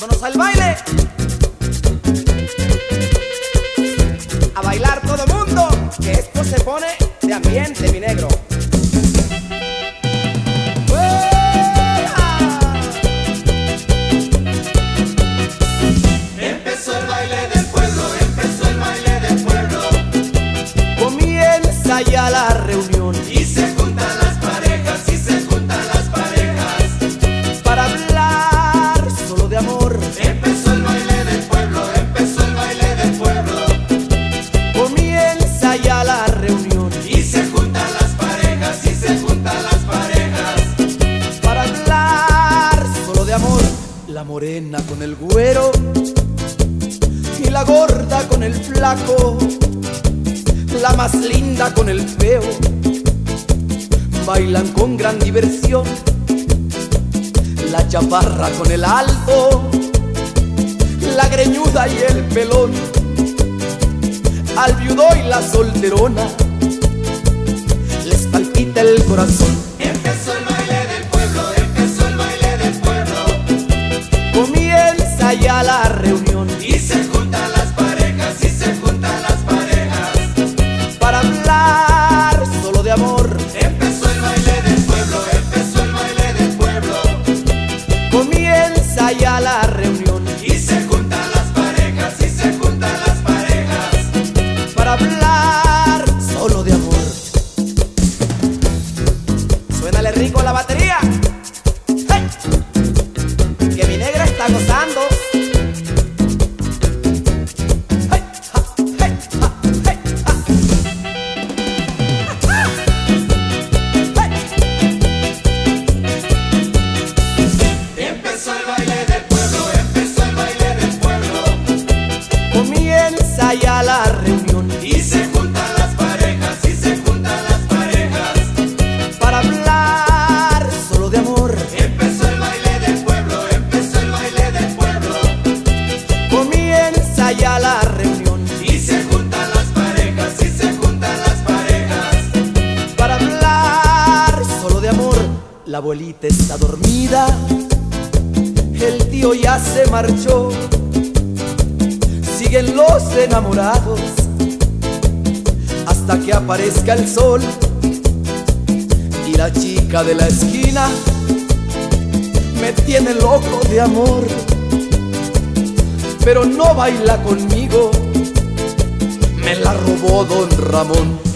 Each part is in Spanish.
Vámonos al baile. A bailar todo mundo, que esto se pone de ambiente, mi negro. Empezó el baile del pueblo, empezó el baile del pueblo Comienza ya la reunión La morena con el güero y la gorda con el flaco, la más linda con el feo. Bailan con gran diversión, la chaparra con el alto, la greñuda y el pelón, al viudo y la solterona, les palpita el corazón. Comienza ya la reunión y se juntan las parejas y se juntan las parejas. para hablar solo de amor. Empezó el baile del pueblo, empezó el baile del pueblo Comienza ya la reunión y se juntan las parejas y se juntan las parejas. para hablar solo de amor. Suénale rico la batería. La abuelita está dormida, el tío ya se marchó, siguen los enamorados hasta que aparezca el sol y la chica de la esquina me tiene loco de amor, pero no baila conmigo, me la robó don Ramón.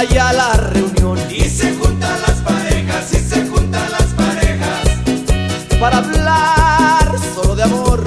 ya la reunión. Y se juntan las parejas, y se juntan las parejas. Para hablar solo de amor.